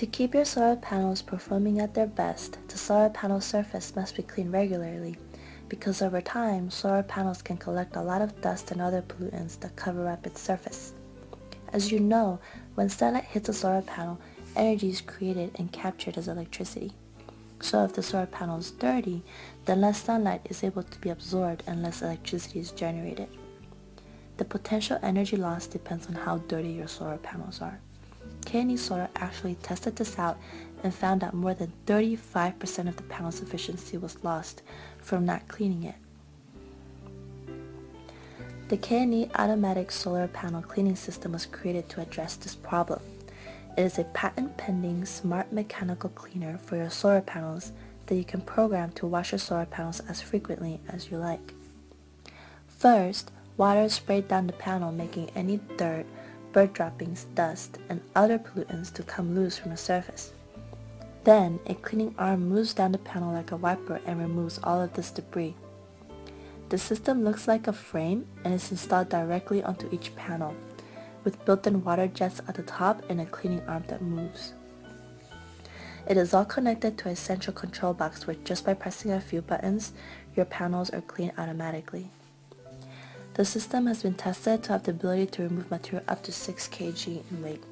To keep your solar panels performing at their best, the solar panel surface must be cleaned regularly because over time, solar panels can collect a lot of dust and other pollutants that cover up its surface. As you know, when sunlight hits a solar panel, energy is created and captured as electricity. So if the solar panel is dirty, then less sunlight is able to be absorbed and less electricity is generated. The potential energy loss depends on how dirty your solar panels are. KNE Solar actually tested this out and found that more than 35% of the panel's efficiency was lost from not cleaning it. The KNE Automatic Solar Panel Cleaning System was created to address this problem. It is a patent-pending smart mechanical cleaner for your solar panels that you can program to wash your solar panels as frequently as you like. First, water is sprayed down the panel making any dirt, bird droppings, dust, and other pollutants to come loose from the surface. Then, a cleaning arm moves down the panel like a wiper and removes all of this debris. The system looks like a frame and is installed directly onto each panel, with built-in water jets at the top and a cleaning arm that moves. It is all connected to a central control box where just by pressing a few buttons, your panels are cleaned automatically. The system has been tested to have the ability to remove material up to 6 kg in weight.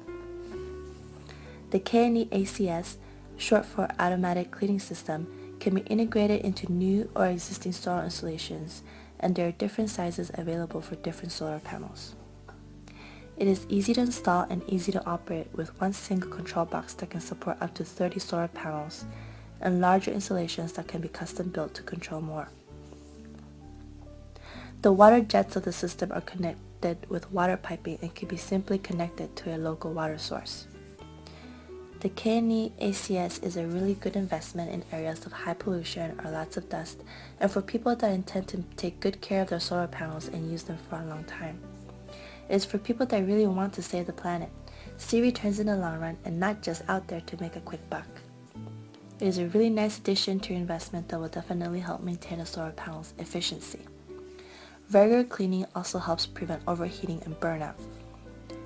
The KNE ACS short for Automatic Cleaning System, can be integrated into new or existing solar installations, and there are different sizes available for different solar panels. It is easy to install and easy to operate with one single control box that can support up to 30 solar panels, and larger installations that can be custom built to control more. The water jets of the system are connected with water piping and can be simply connected to a local water source. The KNE ACS is a really good investment in areas of high pollution or lots of dust and for people that intend to take good care of their solar panels and use them for a long time. It is for people that really want to save the planet, see returns in the long run and not just out there to make a quick buck. It is a really nice addition to your investment that will definitely help maintain a solar panel's efficiency. Regular cleaning also helps prevent overheating and burnout.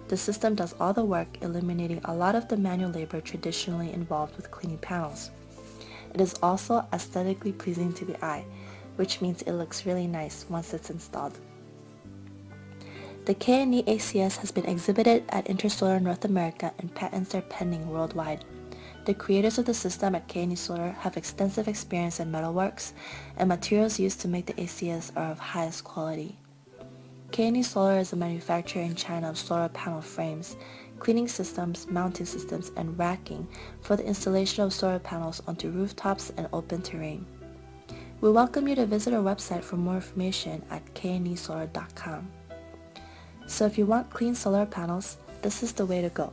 The system does all the work, eliminating a lot of the manual labor traditionally involved with cleaning panels. It is also aesthetically pleasing to the eye, which means it looks really nice once it's installed. The KNE ACS has been exhibited at Intersolar North America and patents are pending worldwide. The creators of the system at KNE Solar have extensive experience in metalworks, and materials used to make the ACS are of highest quality. K&E Solar is a manufacturer in China of solar panel frames, cleaning systems, mounting systems, and racking for the installation of solar panels onto rooftops and open terrain. We welcome you to visit our website for more information at knesolar.com. So if you want clean solar panels, this is the way to go.